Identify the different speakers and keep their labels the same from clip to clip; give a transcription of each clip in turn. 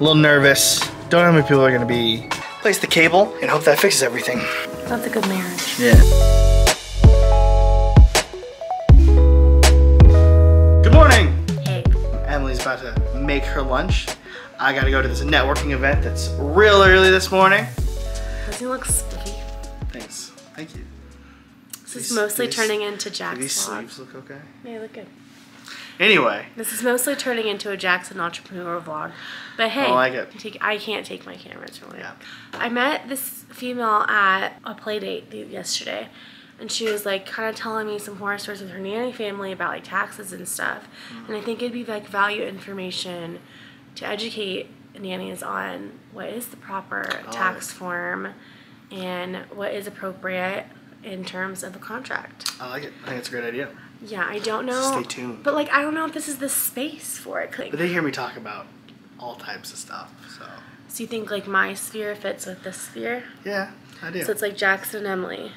Speaker 1: little nervous. Don't know how many people are gonna be. Place the cable and hope that fixes everything.
Speaker 2: That's a good marriage.
Speaker 1: Yeah. Good morning.
Speaker 2: Hey.
Speaker 1: Emily's about to make her lunch. I gotta go to this networking event that's real early this morning.
Speaker 2: Doesn't he look spiffy?
Speaker 1: Thanks. Thank you.
Speaker 2: This is
Speaker 1: These-
Speaker 2: mostly
Speaker 1: these-
Speaker 2: turning into
Speaker 1: Do
Speaker 2: Jack's
Speaker 1: these sleeves look okay?
Speaker 2: They look good.
Speaker 1: Anyway,
Speaker 2: This is mostly turning into a Jackson entrepreneur vlog. But hey,
Speaker 1: I like it.
Speaker 2: I, take, I can't take my camera to it.
Speaker 1: Yeah.
Speaker 2: I met this female at a play date yesterday. And she was like kind of telling me some horror stories with her nanny family about like taxes and stuff. Mm-hmm. And I think it'd be like value information to educate nannies on what is the proper oh, tax form and what is appropriate in terms of a contract.
Speaker 1: I like it. I think it's a great idea.
Speaker 2: Yeah, I don't know.
Speaker 1: Stay tuned.
Speaker 2: But like, I don't know if this is the space for it. 'cause,
Speaker 1: But they hear me talk about all types of stuff, so
Speaker 2: So you think like my sphere fits with this sphere?
Speaker 1: yeah, I do.
Speaker 2: So it's like Jackson and Emily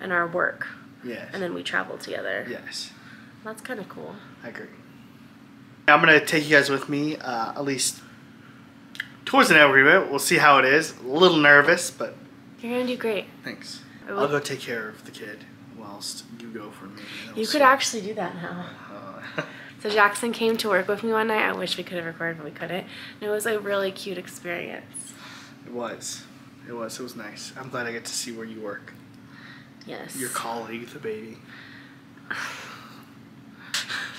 Speaker 2: and our work,
Speaker 1: yes.
Speaker 2: and then we travel together.
Speaker 1: yes,
Speaker 2: That's kind of cool.
Speaker 1: I agree. I'm gonna take you guys with me, uh, at least towards an agreement. We'll see how it is. A little nervous, but
Speaker 2: You're gonna do great.
Speaker 1: thanks. I'll go take care of the kid whilst you go for me.
Speaker 2: You could actually do that now.
Speaker 1: Uh,
Speaker 2: So Jackson came to work with me one night. I wish we could have recorded, but we couldn't. And it was a really cute experience.
Speaker 1: it was. It was. It was nice. I'm glad I get to see where you work.
Speaker 2: Yes.
Speaker 1: Your colleague, the baby.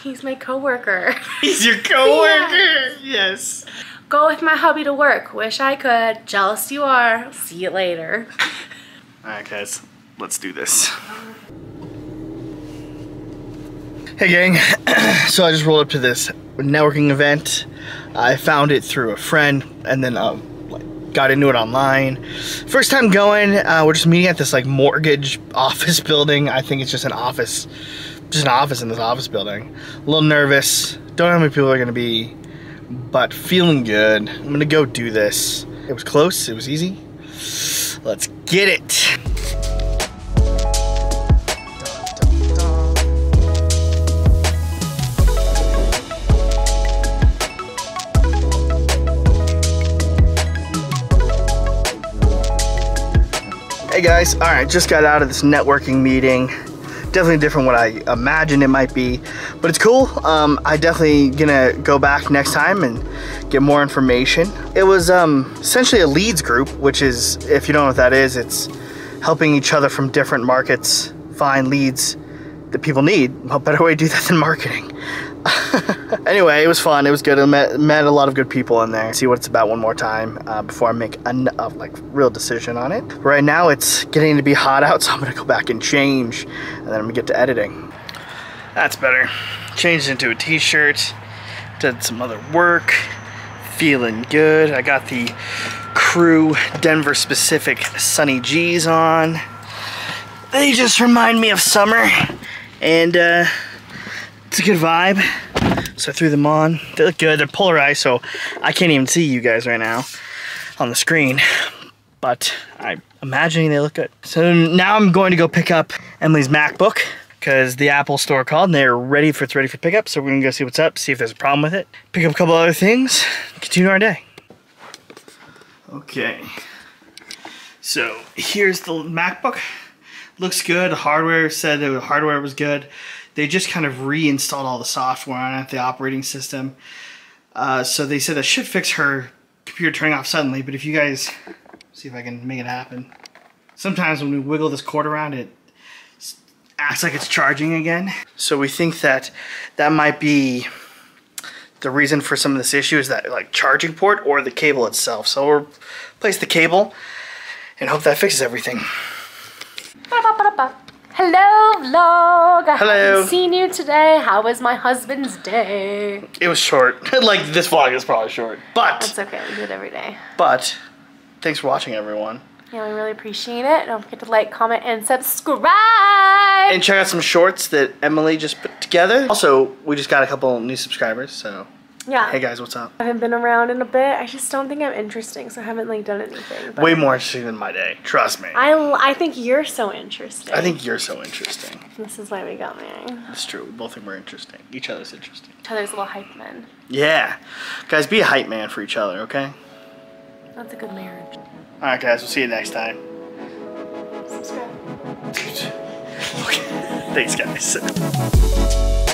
Speaker 2: He's my coworker.
Speaker 1: He's your coworker. Yes.
Speaker 2: Go with my hubby to work. Wish I could. Jealous you are. See you later.
Speaker 1: All right, guys, let's do this. Hey, gang. so I just rolled up to this networking event. I found it through a friend, and then um, got into it online. First time going. Uh, we're just meeting at this like mortgage office building. I think it's just an office, just an office in this office building. A little nervous. Don't know how many people are gonna be, but feeling good. I'm gonna go do this. It was close. It was easy. Let's get it. Hey guys, all right, just got out of this networking meeting. Definitely different what I imagined it might be, but it's cool. Um, I definitely gonna go back next time and get more information. It was um, essentially a leads group, which is, if you don't know what that is, it's helping each other from different markets find leads that people need. What better way to do that than marketing? anyway, it was fun. It was good. I met, met a lot of good people in there. See what it's about one more time uh, before I make a a, like real decision on it. Right now, it's getting to be hot out, so I'm gonna go back and change, and then I'm gonna get to editing. That's better. Changed into a t-shirt. Did some other work. Feeling good. I got the crew Denver specific Sunny G's on. They just remind me of summer, and uh, it's a good vibe. So I threw them on. They look good. They're polarized, so I can't even see you guys right now on the screen. But I'm imagining they look good. So now I'm going to go pick up Emily's MacBook because the Apple store called and they're ready for it's ready for pickup. So we're gonna go see what's up, see if there's a problem with it, pick up a couple other things, continue our day. Okay. So here's the MacBook. Looks good. The hardware said the hardware was good. They just kind of reinstalled all the software on it, the operating system. Uh, so they said that should fix her computer turning off suddenly. But if you guys see if I can make it happen, sometimes when we wiggle this cord around, it acts like it's charging again. So we think that that might be the reason for some of this issue is that like charging port or the cable itself. So we'll replace the cable and hope that fixes everything.
Speaker 2: Hello, vlog. I
Speaker 1: Hello.
Speaker 2: haven't seen you today. How was my husband's day?
Speaker 1: It was short. like this vlog is probably short. But
Speaker 2: That's okay. We do it every day.
Speaker 1: but thanks for watching everyone.
Speaker 2: Yeah, we really appreciate it. Don't forget to like, comment, and subscribe.
Speaker 1: And check out some shorts that Emily just put together. Also, we just got a couple new subscribers, so
Speaker 2: Yeah.
Speaker 1: Hey guys, what's up?
Speaker 2: I haven't been around in a bit. I just don't think I'm interesting, so I haven't like done anything.
Speaker 1: Way more interesting than my day. Trust me.
Speaker 2: I, l- I think you're so interesting.
Speaker 1: I think you're so interesting.
Speaker 2: this is why we got married.
Speaker 1: It's true. We both think we're interesting. Each other's interesting.
Speaker 2: Each other's little hype men.
Speaker 1: Yeah. Guys, be a hype man for each other, okay?
Speaker 2: That's a good marriage.
Speaker 1: All right, guys. We'll see you next time.
Speaker 2: Subscribe.
Speaker 1: Okay. Thanks, guys.